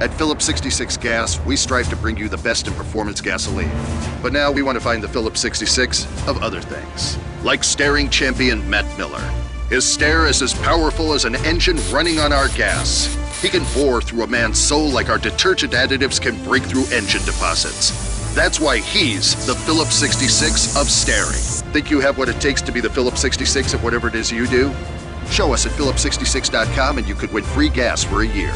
At Phillips 66 Gas, we strive to bring you the best in performance gasoline. But now we want to find the Phillips 66 of other things, like staring champion Matt Miller. His stare is as powerful as an engine running on our gas. He can bore through a man's soul like our detergent additives can break through engine deposits. That's why he's the Phillips 66 of staring. Think you have what it takes to be the Phillips 66 of whatever it is you do? Show us at Phillips66.com and you could win free gas for a year.